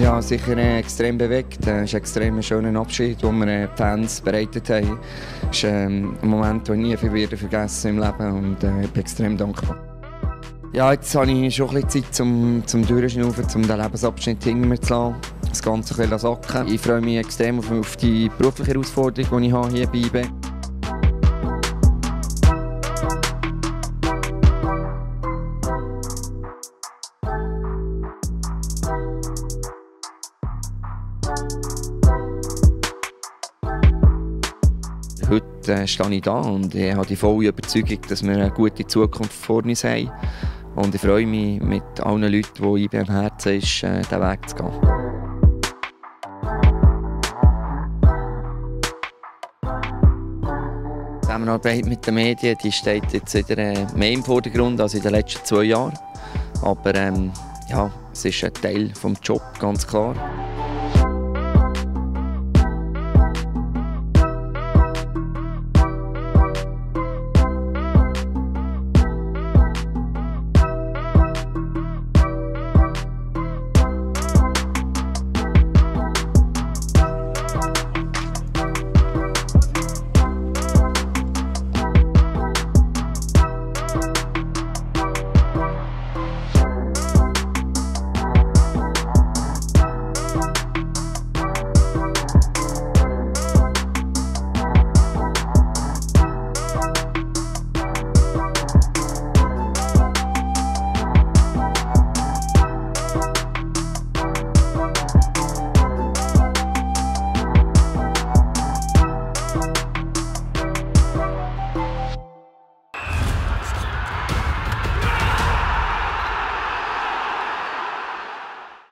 Ja, sicher äh, extrem bewegt. Es ist ein extrem schöner Abschied, den wir äh, Fans bereitet haben. Es ist ähm, ein Moment, den ich nie vergessen vergessen im Leben und äh, ich bin extrem dankbar. Ja, jetzt habe ich schon ein bisschen Zeit zum, zum Durchschnaufen, um den Lebensabschnitt hinter mir zu lassen. Das Ganze ein bisschen sacken. Ich freue mich extrem auf, auf die berufliche Herausforderung, die ich habe hier bei IBE. Heute äh, stehe ich da und ich habe die volle Überzeugung, dass wir eine gute Zukunft vor uns haben. Und ich freue mich, mit allen Leuten, die IBE am Herzen ist, äh, diesen Weg zu gehen. Die Zusammenarbeit mit den Medien die steht jetzt wieder äh, mehr im Vordergrund als in den letzten zwei Jahren. Aber ähm, ja, es ist ein Teil des Jobs, ganz klar.